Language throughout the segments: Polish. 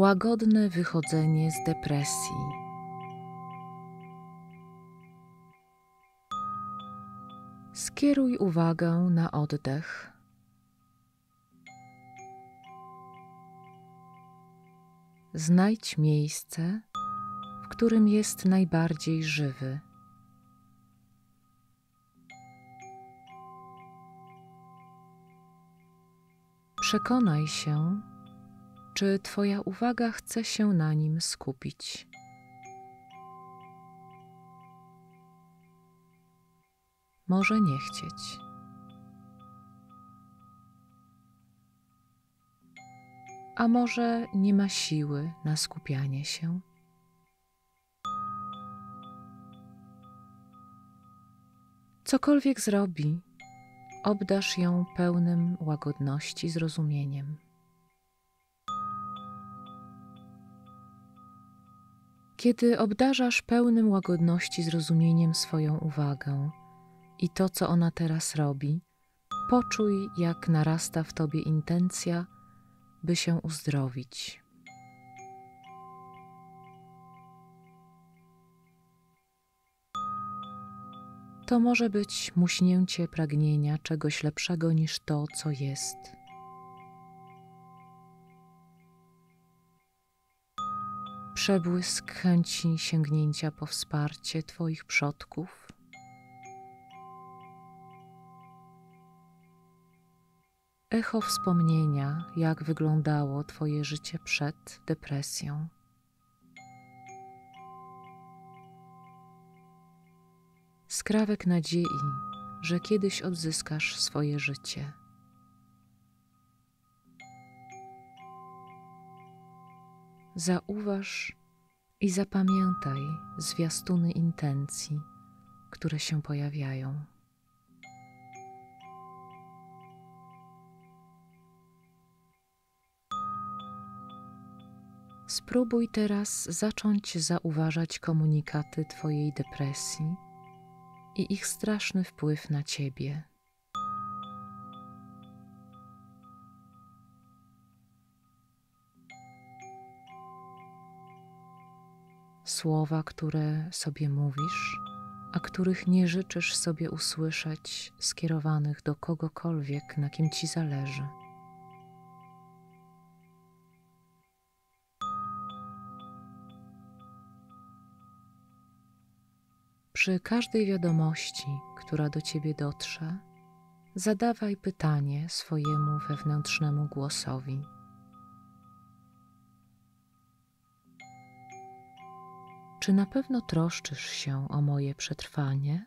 łagodne wychodzenie z depresji. Skieruj uwagę na oddech. Znajdź miejsce, w którym jest najbardziej żywy. Przekonaj się, czy Twoja uwaga chce się na nim skupić. Może nie chcieć. A może nie ma siły na skupianie się? Cokolwiek zrobi, obdasz ją pełnym łagodności zrozumieniem. Kiedy obdarzasz pełnym łagodności zrozumieniem swoją uwagę i to, co ona teraz robi, poczuj, jak narasta w tobie intencja, by się uzdrowić. To może być muśnięcie pragnienia czegoś lepszego niż to, co jest. Przebłysk chęci sięgnięcia po wsparcie Twoich przodków. Echo wspomnienia, jak wyglądało Twoje życie przed depresją. skrawek nadziei, że kiedyś odzyskasz swoje życie. Zauważ i zapamiętaj zwiastuny intencji, które się pojawiają. Spróbuj teraz zacząć zauważać komunikaty Twojej depresji i ich straszny wpływ na ciebie. Słowa, które sobie mówisz, a których nie życzysz sobie usłyszeć, skierowanych do kogokolwiek, na kim ci zależy. Przy każdej wiadomości, która do ciebie dotrze, zadawaj pytanie swojemu wewnętrznemu głosowi. Czy na pewno troszczysz się o moje przetrwanie?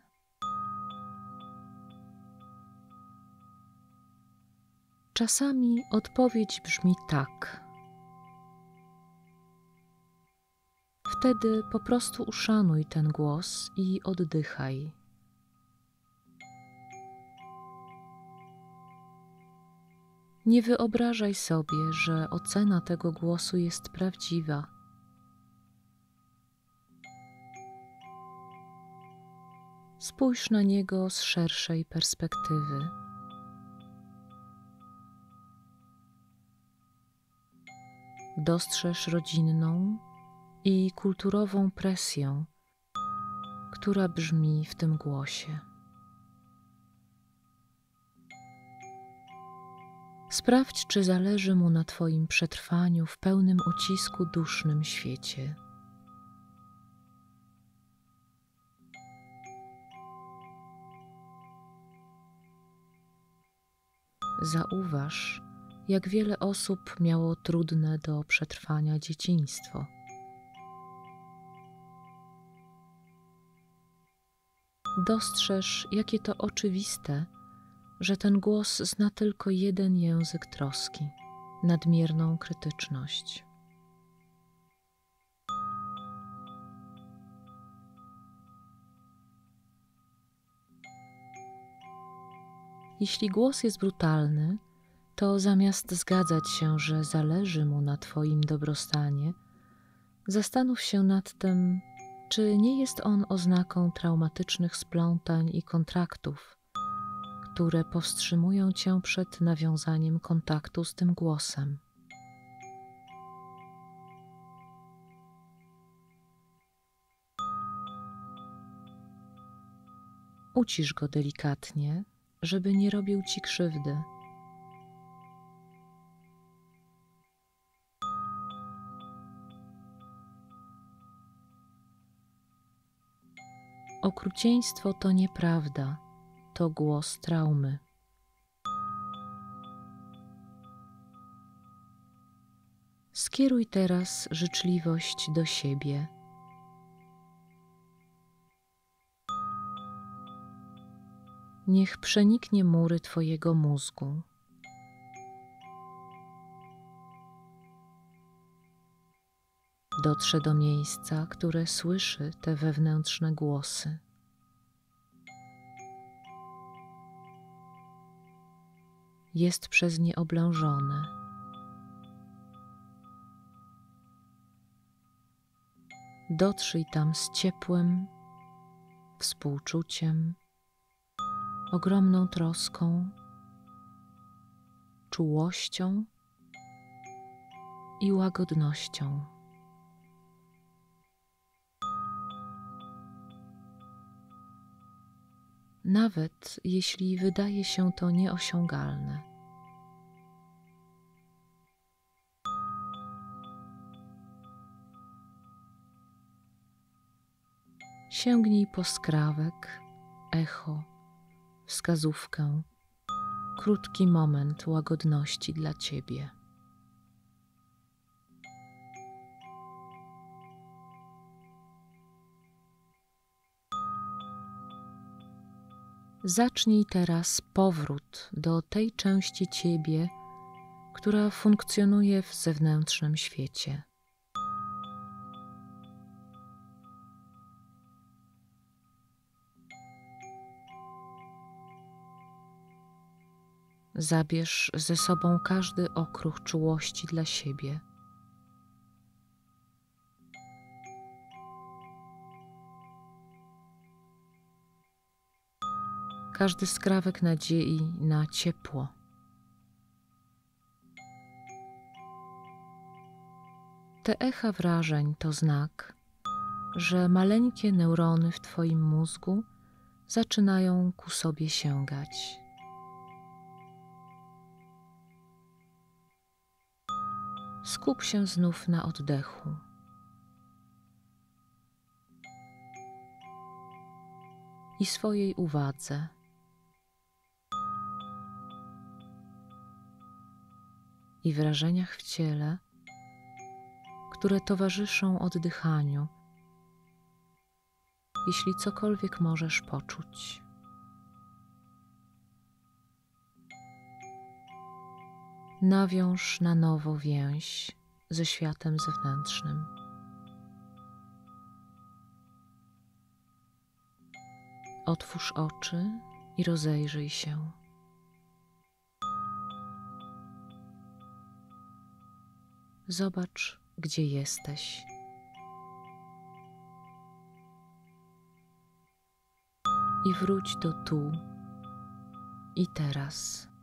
Czasami odpowiedź brzmi tak Wtedy po prostu uszanuj ten głos i oddychaj. Nie wyobrażaj sobie, że ocena tego głosu jest prawdziwa. Spójrz na niego z szerszej perspektywy. Dostrzeż rodzinną, i kulturową presją, która brzmi w tym głosie. Sprawdź, czy zależy mu na Twoim przetrwaniu w pełnym ucisku dusznym świecie. Zauważ, jak wiele osób miało trudne do przetrwania dzieciństwo. dostrzeż, jakie to oczywiste, że ten głos zna tylko jeden język troski nadmierną krytyczność. Jeśli głos jest brutalny, to zamiast zgadzać się, że zależy mu na Twoim dobrostanie, zastanów się nad tym, czy nie jest on oznaką traumatycznych splątań i kontraktów, które powstrzymują cię przed nawiązaniem kontaktu z tym głosem. Ucisz go delikatnie żeby nie robił ci krzywdy. Okrucieństwo to nieprawda, to głos traumy. Skieruj teraz życzliwość do siebie. Niech przeniknie mury Twojego mózgu. Dotrze do miejsca, które słyszy te wewnętrzne głosy. Jest przez nie oblężone. Dotrzyj tam z ciepłem, współczuciem, ogromną troską, czułością i łagodnością. Nawet jeśli wydaje się to nieosiągalne. Sięgnij po skrawek, echo, wskazówkę, krótki moment łagodności dla Ciebie. Zacznij teraz powrót do tej części Ciebie, która funkcjonuje w zewnętrznym świecie. Zabierz ze sobą każdy okruch czułości dla siebie. Każdy skrawek nadziei na ciepło. Te echa wrażeń to znak, że maleńkie neurony w Twoim mózgu zaczynają ku sobie sięgać. Skup się znów na oddechu. I swojej uwadze. I wrażeniach w ciele, które towarzyszą oddychaniu, jeśli cokolwiek możesz poczuć. Nawiąż na nowo więź ze światem zewnętrznym. Otwórz oczy i rozejrzyj się. Zobacz, gdzie jesteś. I wróć do tu i teraz.